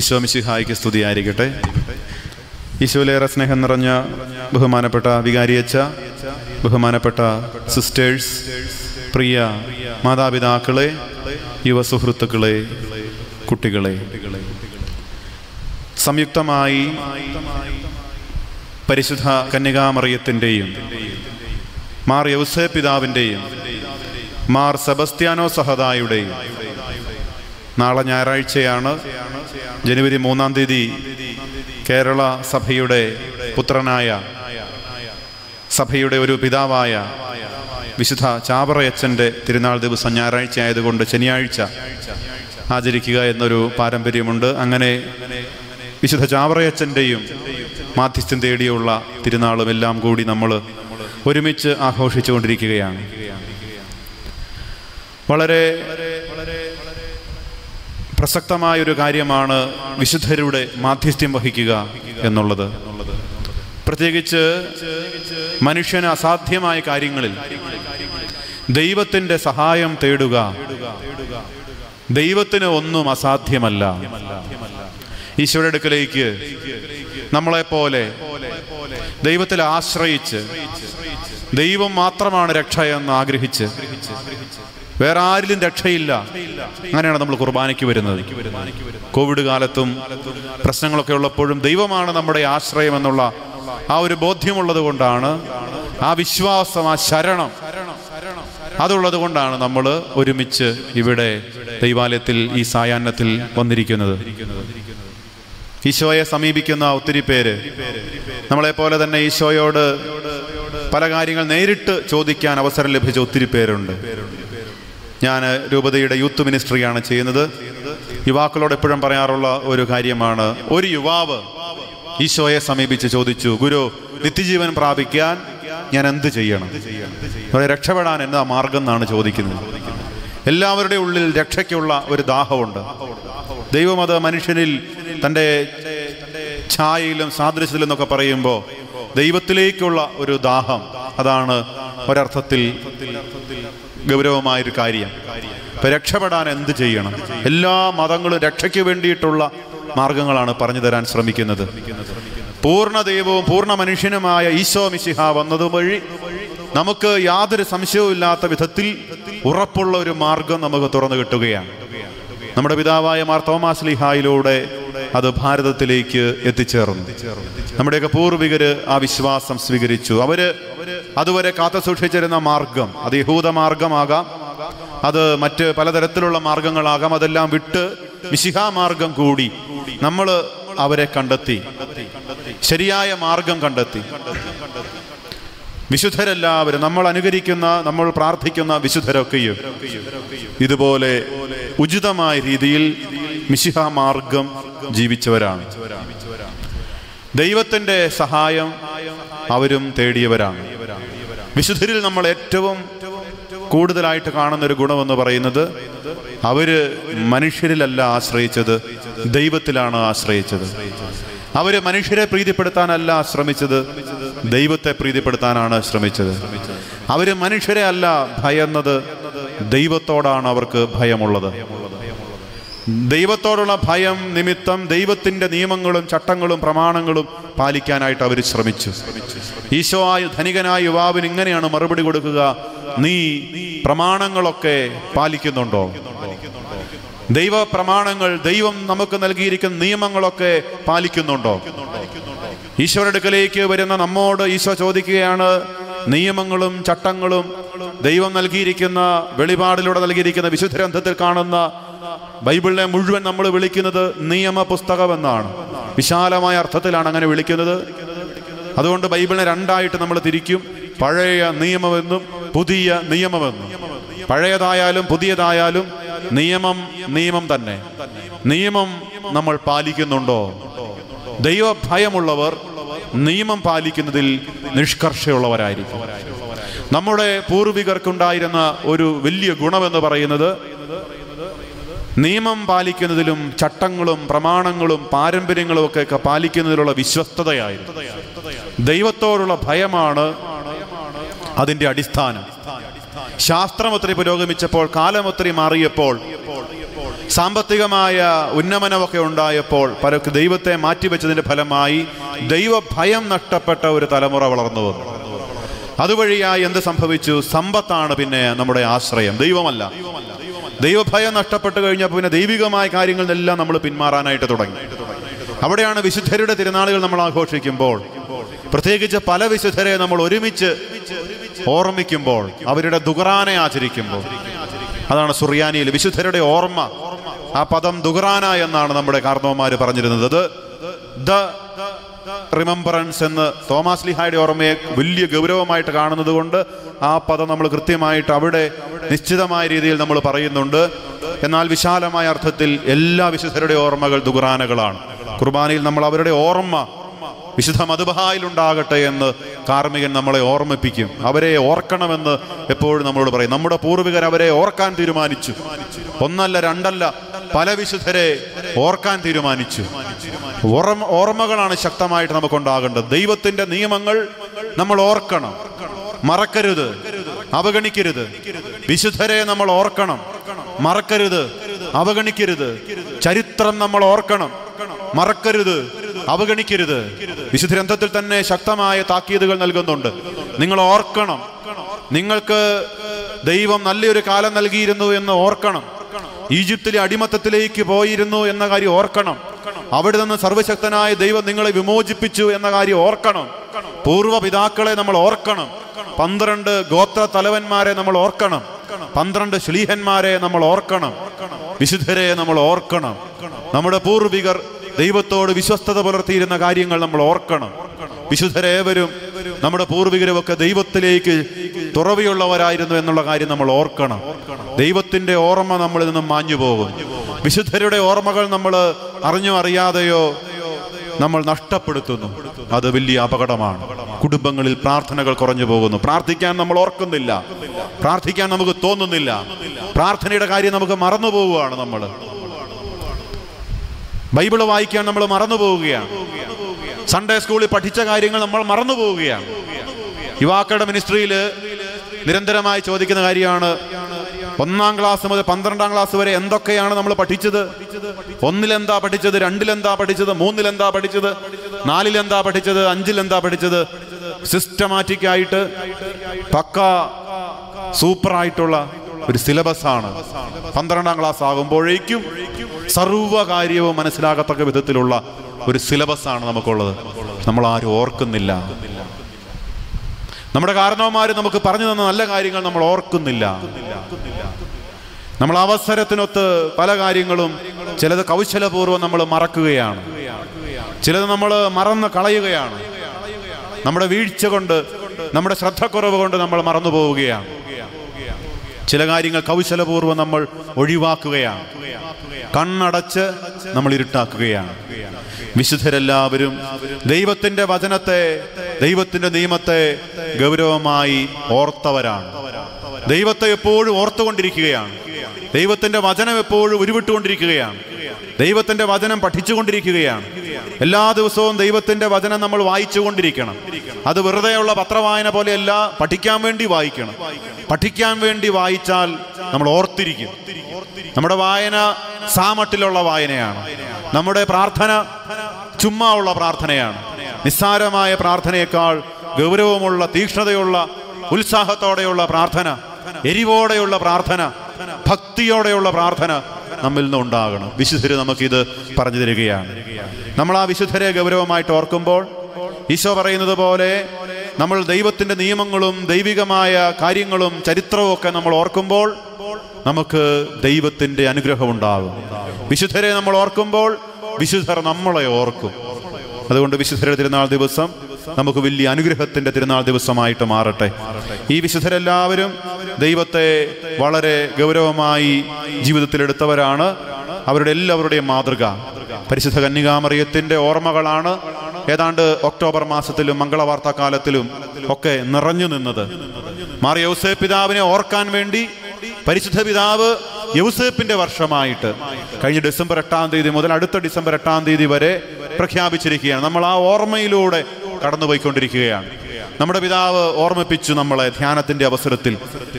ഈശോ മിശിഹായിക്ക് സ്തുതിയായിരിക്കട്ടെ. ഈശോയിലേറെ സ്നേഹം നിറഞ്ഞ ബഹുമാനപ്പെട്ട വികാരിയച്ച ബഹുമാനപ്പെട്ട സിസ്റ്റേഴ്സ് പ്രിയ മാതാപിതാക്കളെ യുവസുഹൃത്തുക്കളെ കുട്ടികളെ. സംയുക്തമായി പരിശുദ്ധ കന്യകാമറിയത്തിന്റെയും മാർ യൗസേ പിതാവിന്റെയും മാർ സെബസ്ത്യാനോ സഹദായുടെയും നാളെ ഞായറാഴ്ചയാണ് ജനുവരി മൂന്നാം തീയതി കേരള സഭയുടെ പുത്രനായ സഭയുടെ ഒരു പിതാവായ വിശുദ്ധ ചാവറയച്ചന്റെ തിരുനാൾ ദിവസം ഞായറാഴ്ച ആയതുകൊണ്ട് ശനിയാഴ്ച ആചരിക്കുക എന്നൊരു പാരമ്പര്യമുണ്ട്. അങ്ങനെ വിശുദ്ധ ചാവറയച്ചന്റെയും മാധ്യസ്ഥ്യം തേടിയുള്ള തിരുനാളും എല്ലാം കൂടി നമ്മൾ ഒരുമിച്ച് ആഘോഷിച്ചുകൊണ്ടിരിക്കുകയാണ്. വളരെ പ്രസക്തമായ ഒരു കാര്യമാണ് വിശുദ്ധരുടെ മാധ്യസ്ഥ്യം വഹിക്കുക എന്നുള്ളത്. പ്രത്യേകിച്ച് മനുഷ്യന് അസാധ്യമായ കാര്യങ്ങളിൽ ദൈവത്തിന്റെ സഹായം തേടുക ദൈവത്തിന് ഒന്നും അസാധ്യമല്ല. ഈശോയുടെ അടുക്കലേക്ക് നമ്മളെപ്പോലെ ദൈവത്തിൽ ആശ്രയിച്ച് ദൈവം മാത്രമാണ് രക്ഷ എന്ന് ആഗ്രഹിച്ച് വേറെ ആരിലും രക്ഷയില്ല. അങ്ങനെയാണ് നമ്മൾ കുർബാനയ്ക്ക് വരുന്നത്. കോവിഡ് കാലത്തും പ്രശ്നങ്ങളൊക്കെ ഉള്ളപ്പോഴും ദൈവമാണ് നമ്മുടെ ആശ്രയം എന്നുള്ള ആ ഒരു ബോധ്യമുള്ളത് കൊണ്ടാണ് ആ വിശ്വാസം ആ ശരണം അതുള്ളത് കൊണ്ടാണ് നമ്മൾ ഒരുമിച്ച് ഇവിടെ ദൈവാലയത്തിൽ ഈ സായാഹ്നത്തിൽ വന്നിരിക്കുന്നത്. ഈശോയെ സമീപിക്കുന്ന ഒത്തിരി പേര് നമ്മളെ പോലെ തന്നെ ഈശോയോട് പല കാര്യങ്ങൾ നേരിട്ട് ചോദിക്കാൻ അവസരം ലഭിച്ച ഒത്തിരി പേരുണ്ട്. ഞാൻ രൂപതയുടെ യൂത്ത് മിനിസ്ട്രിയാണ് ചെയ്യുന്നത്. യുവാക്കളോട് എപ്പോഴും പറയാറുള്ള ഒരു കാര്യമാണ്. ഒരു യുവാവ് ഈശോയെ സമീപിച്ച് ചോദിച്ചു ഗുരു നിത്യജീവൻ പ്രാപിക്കാൻ ഞാൻ എന്ത് ചെയ്യണം? അവരെ രക്ഷപ്പെടാൻ എന്താ മാർഗം എന്നാണ് ചോദിക്കുന്നത്. എല്ലാവരുടെ ഉള്ളിൽ രക്ഷയ്ക്കുള്ള ഒരു ദാഹമുണ്ട്. ദൈവം അത് മനുഷ്യനിൽ തന്റെ ഛായയിലും സാദൃശ്യത്തിലും എന്നൊക്കെ പറയുമ്പോൾ ദൈവത്തിലേക്കുള്ള ഒരു ദാഹം. അതാണ് ഒരർത്ഥത്തിൽ ഗൗരവമായൊരു കാര്യം. ഇപ്പൊ രക്ഷപ്പെടാൻ എന്ത് ചെയ്യണം? എല്ലാ മതങ്ങളും രക്ഷയ്ക്ക് വേണ്ടിയിട്ടുള്ള മാർഗങ്ങളാണ് പറഞ്ഞു തരാൻ ശ്രമിക്കുന്നത്. പൂർണ ദൈവവും പൂർണ മനുഷ്യനുമായ ഈശോ മിശിഹ വന്നതുവഴി നമുക്ക് യാതൊരു സംശയവും ഇല്ലാത്ത വിധത്തിൽ ഉറപ്പുള്ള ഒരു മാർഗം നമുക്ക് തുറന്നു കിട്ടുകയാണ്. നമ്മുടെ പിതാവായ മാർ തോമാസ് ലിഹായിലൂടെ അത് ഭാരതത്തിലേക്ക് എത്തിച്ചേർന്നു. നമ്മുടെയൊക്കെ പൂർവികര് ആ വിശ്വാസം സ്വീകരിച്ചു. അവർ അതുവരെ കാത്തു സൂക്ഷിച്ചിരുന്ന മാർഗം അത് യഹൂദ മാർഗമാകാം. അത് മറ്റ് പലതരത്തിലുള്ള മാർഗങ്ങളാകാം. അതെല്ലാം വിട്ട് മാർഗം കൂടി നമ്മൾ അവരെ കണ്ടെത്തി. ശരിയായ മാർഗം കണ്ടെത്തി. വിശുദ്ധരെല്ലാവരും നമ്മൾ അനുകരിക്കുന്ന നമ്മൾ പ്രാർത്ഥിക്കുന്ന വിശുദ്ധരൊക്കെയും ഇതുപോലെ ഉചിതമായ രീതിയിൽ മിശിഹ മാർഗം ജീവിച്ചവരാണ്. ദൈവത്തിന്റെ സഹായം അവരും തേടിയവരാണ്. വിശുദ്ധരിൽ നമ്മൾ ഏറ്റവും കൂടുതലായിട്ട് കാണുന്ന ഒരു ഗുണമെന്ന് പറയുന്നത് അവർ മനുഷ്യരിലല്ല ആശ്രയിച്ചത് ദൈവത്തിലാണ് ആശ്രയിച്ചത്. അവർ മനുഷ്യരെ പ്രീതിപ്പെടുത്താനല്ല ശ്രമിച്ചത് ദൈവത്തെ പ്രീതിപ്പെടുത്താനാണ് ശ്രമിച്ചത്. അവർ മനുഷ്യരെ അല്ല ഭയന്നത് ദൈവത്തോടാണ് അവർക്ക് ഭയമുള്ളത്. ദൈവത്തോടുള്ള ഭയം നിമിത്തം ദൈവത്തിന്റെ നിയമങ്ങളും ചട്ടങ്ങളും പ്രമാണങ്ങളും പാലിക്കാനായിട്ട് അവർ ശ്രമിച്ചു. ഈശോ ധനികനായ യുവാവിന് ഇങ്ങനെയാണ് മറുപടി കൊടുക്കുക. നീ പ്രമാണങ്ങളൊക്കെ പാലിക്കുന്നുണ്ടോ? ദൈവ പ്രമാണങ്ങൾ ദൈവം നമുക്ക് നൽകിയിരിക്കുന്ന നിയമങ്ങളൊക്കെ പാലിക്കുന്നുണ്ടോ? ഈശോയുടെ വരുന്ന നമ്മോട് ഈശോ ചോദിക്കുകയാണ്. നിയമങ്ങളും ചട്ടങ്ങളും ദൈവം നൽകിയിരിക്കുന്ന വെളിപാടിലൂടെ നൽകിയിരിക്കുന്ന വിശുദ്ധ ഗ്രന്ഥത്തിൽ കാണുന്ന ബൈബിളിനെ മുഴുവൻ നമ്മൾ വിളിക്കുന്നത് നിയമ പുസ്തകം എന്നാണ് വിശാലമായ അർത്ഥത്തിലാണ് അങ്ങനെ വിളിക്കുന്നത്. അതുകൊണ്ട് ബൈബിളിനെ രണ്ടായിട്ട് നമ്മൾ തിരിക്കും. പഴയ നിയമമെന്നും പുതിയ നിയമമെന്നും. പഴയതായാലും പുതിയതായാലും നിയമം നിയമം തന്നെ. നിയമം നമ്മൾ പാലിക്കുന്നുണ്ടോ? ദൈവഭയമുള്ളവർ നിയമം പാലിക്കുന്നതിൽ നിഷ്കർഷയുള്ളവരായിരിക്കും. നമ്മുടെ പൂർവികർക്കുണ്ടായിരുന്ന ഒരു വലിയ ഗുണമെന്ന് പറയുന്നത് നിയമം പാലിക്കുന്നതിലും ചട്ടങ്ങളും പ്രമാണങ്ങളും പാരമ്പര്യങ്ങളും ഒക്കെ പാലിക്കുന്നതിലുള്ള വിശ്വസ്തതയായിരുന്നു. ദൈവത്തോടുള്ള ഭയമാണ് അതിന്റെ അടിസ്ഥാനം. ശാസ്ത്രം ഒത്തിരി പുരോഗമിച്ചപ്പോൾ കാലം ഒത്തിരി മാറിയപ്പോൾ സാമ്പത്തികമായ ഉന്നമനമൊക്കെ ഉണ്ടായപ്പോൾ പലർക്ക് ദൈവത്തെ മാറ്റിവെച്ചതിന്റെ ഫലമായി ദൈവഭയം നഷ്ടപ്പെട്ട ഒരു തലമുറ വളർന്നു വന്നു. അതുവഴിയായി എന്ത് സംഭവിച്ചു? സമ്പത്താണ് പിന്നെ നമ്മുടെ ആശ്രയം. ദൈവമല്ല. ദൈവഭയം നഷ്ടപ്പെട്ട് കഴിഞ്ഞപ്പോൾ പിന്നെ ദൈവികമായ കാര്യങ്ങളിലെല്ലാം നമ്മൾ പിന്മാറാനായിട്ട് തുടങ്ങി. അവിടെയാണ് വിശുദ്ധരുടെ തിരുനാളുകൾ നമ്മൾ ആഘോഷിക്കുമ്പോൾ പ്രത്യേകിച്ച് പല വിശുദ്ധരെ നമ്മൾ ഒരുമിച്ച് ഓർമ്മിക്കുമ്പോൾ അവരുടെ ദുഗറാനെ ആചരിക്കുമ്പോൾ. അതാണ് സുറിയാനിയിൽ വിശുദ്ധരുടെ ഓർമ്മ. ആ പദം ദുഗറാന എന്നാണ് നമ്മുടെ കാർന്നവന്മാർ പറഞ്ഞിരുന്നത്. അത് ദ റിമംബറൻസ് എന്ന് തോമാസ് ലിഹായുടെ ഓർമ്മയെ വലിയ ഗൗരവമായിട്ട് കാണുന്നത് കൊണ്ട് ആ പദം നമ്മൾ കൃത്യമായിട്ട് അവിടെ നിശ്ചിതമായ രീതിയിൽ നമ്മൾ പറയുന്നുണ്ട്. എന്നാൽ വിശാലമായ അർത്ഥത്തിൽ എല്ലാ വിശുദ്ധരുടെ ഓർമ്മകൾ ദുഖുറാനകളാണ്. കുർബാനയിൽ നമ്മൾ അവരുടെ ഓർമ്മ വിശുദ്ധ മധുബഹായിലുണ്ടാകട്ടെ എന്ന് കാർമികൻ നമ്മളെ ഓർമ്മിപ്പിക്കും. അവരെ ഓർക്കണമെന്ന് എപ്പോഴും നമ്മളോട് പറയും. നമ്മുടെ പൂർവികർ അവരെ ഓർക്കാൻ തീരുമാനിച്ചു. ഒന്നല്ല രണ്ടല്ല പല വിശുദ്ധരെ ഓർക്കാൻ തീരുമാനിച്ചു. ഓർമ്മ ഓർമ്മകളാണ് ശക്തമായിട്ട് നമുക്കുണ്ടാകേണ്ടത്. ദൈവത്തിന്റെ നിയമങ്ങൾ നമ്മൾ ഓർക്കണം. മറക്കരുത്. അവഗണിക്കരുത്. വിശുദ്ധരെ നമ്മൾ ഓർക്കണം. മറക്കരുത്. അവഗണിക്കരുത്. ചരിത്രം നമ്മൾ ഓർക്കണം. മറക്കരുത്. അവഗണിക്കരുത്. വിശുദ്ധ ഗ്രന്ഥത്തിൽ തന്നെ ശക്തമായ താക്കീതുകൾ നൽകുന്നുണ്ട്. നിങ്ങൾ ഓർക്കണം. നിങ്ങൾക്ക് ദൈവം നല്ലൊരു കാലം നൽകിയിരുന്നു എന്ന് ഓർക്കണം. ഈജിപ്തിലെ അടിമത്തത്തിലേക്ക് പോയിരുന്നു എന്ന കാര്യം ഓർക്കണം. അവിടെ നിന്ന് സർവശക്തനായ ദൈവം നിങ്ങളെ വിമോചിപ്പിച്ചു എന്ന കാര്യം ഓർക്കണം. പൂർവ പിതാക്കളെ നമ്മൾ ഓർക്കണം. പന്ത്രണ്ട് ഗോത്ര തലവന്മാരെ നമ്മൾ ഓർക്കണം. പന്ത്രണ്ട് ശ്ലീഹന്മാരെ നമ്മൾ ഓർക്കണം. വിശുദ്ധരെ നമ്മൾ ഓർക്കണം. നമ്മുടെ പൂർവികർ ദൈവത്തോട് വിശ്വസ്തത പുലർത്തിയിരുന്ന കാര്യങ്ങൾ നമ്മൾ ഓർക്കണം. വിശുദ്ധരേവരും നമ്മുടെ പൂർവികരുമൊക്കെ ദൈവത്തിലേക്ക് തുറവിയുള്ളവരായിരുന്നു എന്നുള്ള കാര്യം നമ്മൾ ഓർക്കണം. ദൈവത്തിന്റെ ഓർമ്മ നമ്മളിൽ നിന്നും മാഞ്ഞു പോകും. വിശുദ്ധരുടെ ഓർമ്മകൾ നമ്മൾ അറിഞ്ഞോ അറിയാതെയോ നമ്മൾ നഷ്ടപ്പെടുത്തുന്നു. അത് വലിയ അപകടമാണ്. കുടുംബങ്ങളിൽ പ്രാർത്ഥനകൾ കുറഞ്ഞു പോകുന്നു. പ്രാർത്ഥിക്കാൻ നമ്മൾ ഓർക്കുന്നില്ല. പ്രാർത്ഥിക്കാൻ നമുക്ക് തോന്നുന്നില്ല. പ്രാർത്ഥനയുടെ കാര്യം നമുക്ക് മറന്നു പോവുകയാണ് നമ്മൾ ബൈബിൾ വായിക്കാൻ നമ്മൾ മറന്നു പോവുകയാണ്. സൺഡേ സ്കൂളിൽ പഠിച്ച കാര്യങ്ങൾ നമ്മൾ മറന്നു പോവുകയാണ്. യുവാക്കളുടെ മിനിസ്ട്രിയിൽ നിരന്തരമായി ചോദിക്കുന്ന കാര്യമാണ് ഒന്നാം ക്ലാസ് മുതൽ പന്ത്രണ്ടാം ക്ലാസ് വരെ എന്തൊക്കെയാണ് നമ്മൾ പഠിച്ചത്? ഒന്നിലെന്താ പഠിച്ചത്? രണ്ടിലെന്താ പഠിച്ചത്? മൂന്നിലെന്താ പഠിച്ചത്? നാലിലെന്താ പഠിച്ചത്? അഞ്ചിലെന്താ പഠിച്ചത്? സിസ്റ്റമാറ്റിക് ആയിട്ട് പക്ക സൂപ്പറായിട്ടുള്ള ഒരു സിലബസ് ആണ് പന്ത്രണ്ടാം ക്ലാസ് ആകുമ്പോഴേക്കും സർവ കാര്യവും മനസ്സിലാകത്തക്ക വിധത്തിലുള്ള ഒരു സിലബസ് ആണ് നമുക്കുള്ളത്. നമ്മൾ ആരും ഓർക്കുന്നില്ല. നമ്മുടെ കാരണവന്മാർ നമുക്ക് പറഞ്ഞു തന്ന നല്ല കാര്യങ്ങൾ നമ്മൾ ഓർക്കുന്നില്ല. നമ്മൾ അവസരത്തിനൊത്ത് പല കാര്യങ്ങളും ചിലത് കൗശലപൂർവം നമ്മൾ മറക്കുകയാണ്. ചിലത് നമ്മൾ മറന്ന് കളയുകയാണ്. നമ്മുടെ വീഴ്ച കൊണ്ട് നമ്മുടെ ശ്രദ്ധക്കുറവ് കൊണ്ട് നമ്മൾ മറന്നു പോവുകയാണ് ചില കാര്യങ്ങൾ കൗശലപൂർവം നമ്മൾ ഒഴിവാക്കുകയാണ്. കണ്ണടച്ച് നമ്മൾ ഇരുട്ടാക്കുകയാണ്. വിശുദ്ധരെല്ലാവരും ദൈവത്തിന്റെ വചനത്തെ ദൈവത്തിന്റെ നിയമത്തെ ഗൗരവമായി ഓർത്തവരാണ്. ദൈവത്തെ എപ്പോഴും ഓർത്തുകൊണ്ടിരിക്കുകയാണ്. ദൈവത്തിന്റെ വചനം എപ്പോഴും ഉരുവിട്ടുകൊണ്ടിരിക്കുകയാണ്. ദൈവത്തിന്റെ വചനം പഠിച്ചുകൊണ്ടിരിക്കുകയാണ്. എല്ലാ ദിവസവും ദൈവത്തിന്റെ വചനം നമ്മൾ വായിച്ചുകൊണ്ടിരിക്കണം. അത് വെറുതെയുള്ള പത്രവായന പോലെയല്ല പഠിക്കാൻ വേണ്ടി വായിക്കണം. പഠിക്കാൻ വേണ്ടി വായിച്ചാൽ നമ്മൾ ഓർത്തിരിക്കും. നമ്മുടെ വായന സാമട്ടിലുള്ള വായനയാണ്. നമ്മുടെ പ്രാർത്ഥന ചുമ്മാ ഉള്ള പ്രാർത്ഥനയാണ്. നിസ്സാരമായ പ്രാർത്ഥനയേക്കാൾ ഗൗരവമുള്ള തീക്ഷ്ണതയുള്ള ഉത്സാഹത്തോടെയുള്ള പ്രാർത്ഥന എരിവോടെയുള്ള പ്രാർത്ഥന ഭക്തിയോടെയുള്ള പ്രാർത്ഥന നമ്മിൽ നിന്ന് ഉണ്ടാകണം. വിശുദ്ധര് നമുക്കിത് പറഞ്ഞു തരികയാണ്. നമ്മൾ ആ വിശുദ്ധരെ ഗൗരവമായിട്ട് ഓർക്കുമ്പോൾ ഈശോ പറയുന്നത് പോലെ നമ്മൾ ദൈവത്തിന്റെ നിയമങ്ങളും ദൈവികമായ കാര്യങ്ങളും ചരിത്രവും ഒക്കെ നമ്മൾ ഓർക്കുമ്പോൾ നമുക്ക് ദൈവത്തിന്റെ അനുഗ്രഹം ഉണ്ടാകും. വിശുദ്ധരെ നമ്മൾ ഓർക്കുമ്പോൾ വിശുദ്ധർ നമ്മളെ ഓർക്കും. അതുകൊണ്ട് വിശുദ്ധരുടെ തിരുനാൾ ദിവസം നമുക്ക് വലിയ അനുഗ്രഹത്തിന്റെ തിരുനാൾ ദിവസമായിട്ട് മാറട്ടെ. ഈ വിശുദ്ധരെല്ലാവരും ദൈവത്തെ വളരെ ഗൗരവമായി ജീവിതത്തിൽ എടുത്തവരാണ് അവരുടെ എല്ലാവരുടെയും മാതൃക. പരിശുദ്ധ കന്യകാമറിയത്തിന്റെ ഓർമ്മകളാണ് ഏതാണ്ട് ഒക്ടോബർ മാസത്തിലും മംഗളവാർത്താ കാലത്തിലും ഒക്കെ നിറഞ്ഞു നിന്നത്. മാർ യൗസേ പിതാവിനെ ഓർക്കാൻ വേണ്ടി പരിശുദ്ധ പിതാവ് യൗസേപ്പിന്റെ വർഷമായിട്ട് കഴിഞ്ഞ ഡിസംബർ എട്ടാം തീയതി മുതൽ അടുത്ത ഡിസംബർ എട്ടാം തീയതി വരെ പ്രഖ്യാപിച്ചിരിക്കുകയാണ്. നമ്മൾ ആ ഓർമ്മയിലൂടെ കടന്നുപോയിക്കൊണ്ടിരിക്കുകയാണ്. നമ്മുടെ പിതാവ് ഓർമ്മിപ്പിച്ചു നമ്മളെ ധ്യാനത്തിന്റെ അവസരത്തിൽ.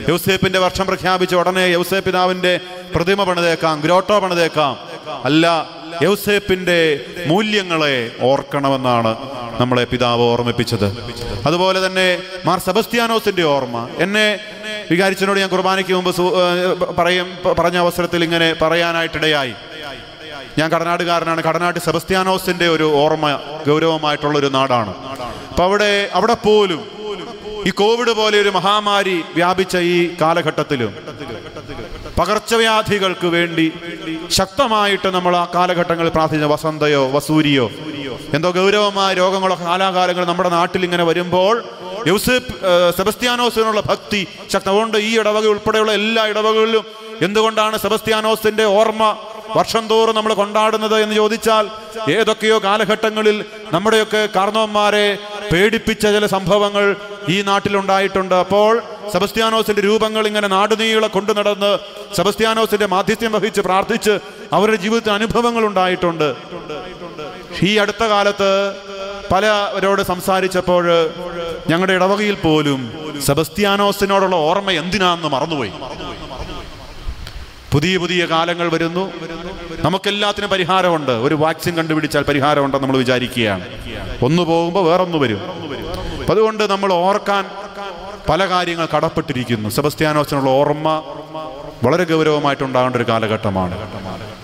യൗസേപ്പിന്റെ വർഷം പ്രഖ്യാപിച്ച ഉടനെ യൗസേപ്പ് പിതാവിന്റെ പ്രതിമ പണിതേക്കാം ഗ്രോട്ടോ പണിതേക്കാം. അല്ല യൗസേപ്പിന്റെ മൂല്യങ്ങളെ ഓർക്കണമെന്നാണ് നമ്മളെ പിതാവ് ഓർമ്മിപ്പിച്ചത്. അതുപോലെ തന്നെ മാർ സെബസ്ത്യാനോസിന്റെ ഓർമ്മ. എന്നെ വികാരിച്ചനോട് ഞാൻ കുർബാനയ്ക്ക് മുമ്പ് പറയും പറഞ്ഞ അവസരത്തിൽ ഇങ്ങനെ പറയാനായിട്ടിടയായി. ഞാൻ കടനാടുകാരനാണ്. കടനാട് സെബസ്ത്യാനോസിന്റെ ഒരു ഓർമ്മ ഗൗരവമായിട്ടുള്ള ഒരു നാടാണ്. അപ്പൊ അവിടെ അവിടെ പോലും ഈ കോവിഡ് പോലെ ഒരു മഹാമാരി വ്യാപിച്ച ഈ കാലഘട്ടത്തിലും പകർച്ചവ്യാധികൾക്ക് വേണ്ടി ശക്തമായിട്ട് നമ്മൾ ആ കാലഘട്ടങ്ങളിൽ പ്രാർത്ഥിച്ച വസന്തയോ വസൂരിയോ എന്തോ ഗൗരവമായ രോഗങ്ങളോ കാലാകാലങ്ങൾ നമ്മുടെ നാട്ടിൽ ഇങ്ങനെ വരുമ്പോൾ യൂസഫ് സെബസ്ത്യാനോസിനുള്ള ഭക്തി ശക്തി. അതുകൊണ്ട് ഈ ഇടവക ഉൾപ്പെടെയുള്ള എല്ലാ ഇടവകളിലും എന്തുകൊണ്ടാണ് സെബസ്ത്യാനോസിന്റെ ഓർമ്മ വർഷം തോറും നമ്മൾ കൊണ്ടാടുന്നത് എന്ന് ചോദിച്ചാൽ ഏതൊക്കെയോ കാലഘട്ടങ്ങളിൽ നമ്മുടെയൊക്കെ കാർന്നവന്മാരെ പേടിപ്പിച്ച ചില സംഭവങ്ങൾ ഈ നാട്ടിലുണ്ടായിട്ടുണ്ട്. അപ്പോൾ സെബസ്ത്യാനോസിന്റെ രൂപങ്ങൾ ഇങ്ങനെ നാടുനീളെ കൊണ്ടു നടന്ന് സെബസ്ത്യാനോസിന്റെ മാധ്യസ്ഥ്യം വഹിച്ച് പ്രാർത്ഥിച്ച് അവരുടെ ജീവിതത്തിൽ അനുഭവങ്ങൾ ഉണ്ടായിട്ടുണ്ട്. ഈ അടുത്ത കാലത്ത് പലവരോട് സംസാരിച്ചപ്പോൾ ഞങ്ങളുടെ ഇടവകയിൽ പോലും സെബസ്ത്യാനോസിനോടുള്ള ഓർമ്മ എന്തിനാന്ന് മറന്നുപോയി. പുതിയ പുതിയ കാലങ്ങൾ വരുന്നു. നമുക്കെല്ലാത്തിനും പരിഹാരമുണ്ട്. ഒരു വാക്സിൻ കണ്ടുപിടിച്ചാൽ പരിഹാരമുണ്ടെന്ന് നമ്മൾ വിചാരിക്കുകയാണ്. ഒന്ന് പോകുമ്പോൾ വേറൊന്ന് വരും. അപ്പൊ അതുകൊണ്ട് നമ്മൾ ഓർക്കാൻ പല കാര്യങ്ങൾ കടപ്പെട്ടിരിക്കുന്നു. സെബസ്ത്യാനോസിനുള്ള ഓർമ്മ വളരെ ഗൗരവമായിട്ടുണ്ടാകേണ്ട ഒരു കാലഘട്ടമാണ്.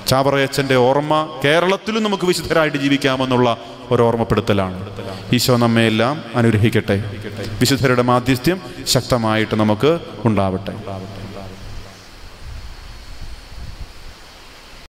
ചാവറയച്ചന്റെ ഓർമ്മ കേരളത്തിലും നമുക്ക് വിശുദ്ധരായിട്ട് ജീവിക്കാമെന്നുള്ള ഒരു ഓർമ്മപ്പെടുത്തലാണ്. ഈശോ നമ്മയെല്ലാം അനുഗ്രഹിക്കട്ടെ. വിശുദ്ധരുടെ മാധ്യസ്ഥ്യം ശക്തമായിട്ട് നമുക്ക് ഉണ്ടാവട്ടെ.